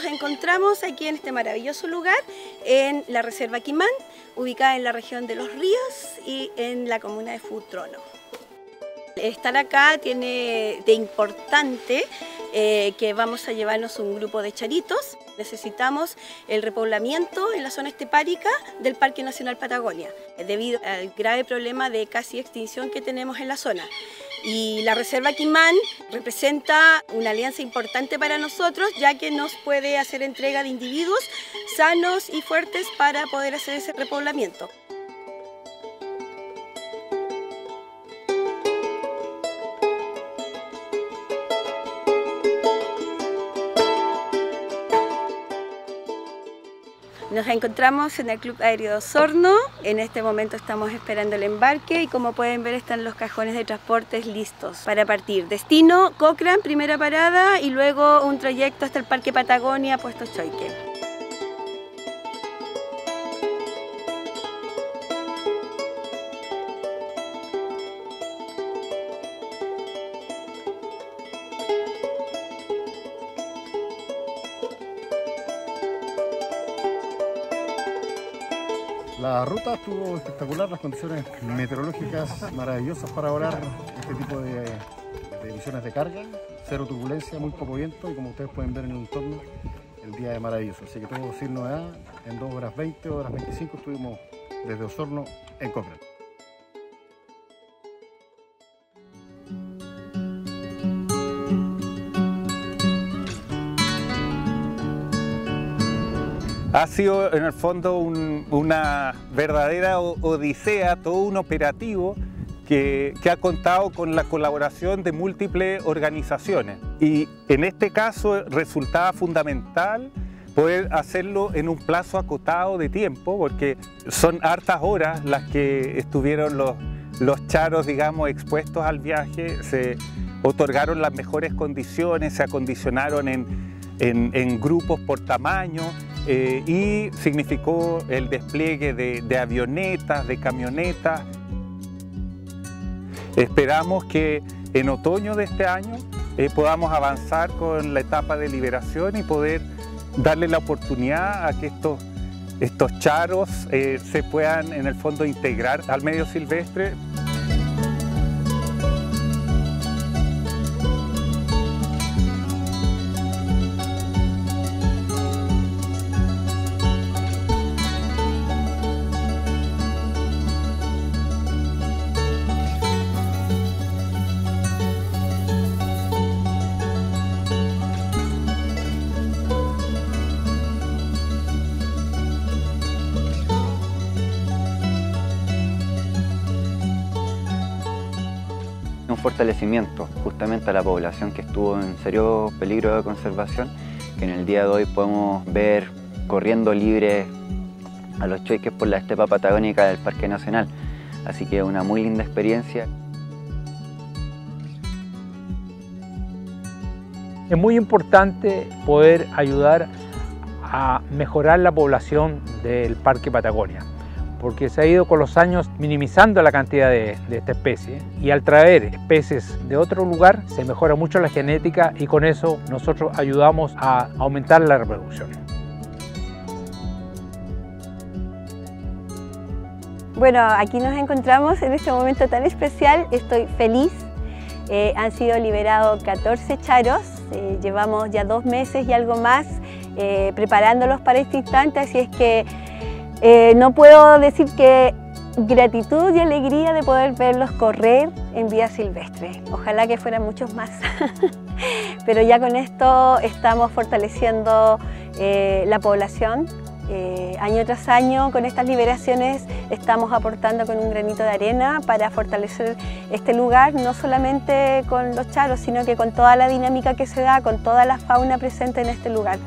encontramos aquí en este maravilloso lugar, en la Reserva Quimán, ubicada en la región de Los Ríos y en la comuna de Futrono. Estar acá tiene de importante eh, que vamos a llevarnos un grupo de charitos. Necesitamos el repoblamiento en la zona estepárica del Parque Nacional Patagonia, debido al grave problema de casi extinción que tenemos en la zona. Y la Reserva Quimán representa una alianza importante para nosotros, ya que nos puede hacer entrega de individuos sanos y fuertes para poder hacer ese repoblamiento. Nos encontramos en el Club Aéreo Osorno. En este momento estamos esperando el embarque y como pueden ver están los cajones de transportes listos para partir. Destino Cochrane, primera parada y luego un trayecto hasta el Parque Patagonia, puesto Choique. La ruta estuvo espectacular, las condiciones meteorológicas maravillosas para volar este tipo de, de de carga, cero turbulencia, muy poco viento y como ustedes pueden ver en el entorno, el día es maravilloso. Así que todo sin novedad, en 2 horas 20, horas 25 estuvimos desde Osorno en Cochrane. Ha sido en el fondo una verdadera odisea, todo un operativo que, ha contado con la colaboración de múltiples organizaciones. Y en este caso resultaba fundamental poder hacerlo en un plazo acotado de tiempo, porque son hartas horas las que estuvieron los, los charos, digamos, expuestos al viaje, se otorgaron las mejores condiciones, se acondicionaron en, en grupos por tamaño, eh, y significó el despliegue de, avionetas, de camionetas. Esperamos que en otoño de este año eh, podamos avanzar con la etapa de liberación y poder darle la oportunidad a que estos, estos charos eh, se puedan en el fondo integrar al medio silvestre fortalecimiento justamente a la población que estuvo en serio peligro de conservación, que en el día de hoy podemos ver corriendo libres a los choiques por la estepa patagónica del Parque Nacional. Así que una muy linda experiencia. Es muy importante poder ayudar a mejorar la población del Parque Patagonia porque se ha ido con los años minimizando la cantidad de, esta especie y al traer especies de otro lugar se mejora mucho la genética y con eso nosotros ayudamos a aumentar la reproducción. Bueno, aquí nos encontramos en este momento tan especial, estoy feliz. Eh, han sido liberados 14 charos, eh, llevamos ya dos meses y algo más eh, preparándolos para este instante, así es que eh, no puedo decir que gratitud y alegría de poder verlos correr en vía silvestre. Ojalá que fueran muchos más. Pero ya con esto estamos fortaleciendo eh, la población. Eh, año tras año con estas liberaciones estamos aportando con un granito de arena para fortalecer este lugar, no solamente con los charos, sino que con toda la dinámica que se da, con toda la fauna presente en este lugar.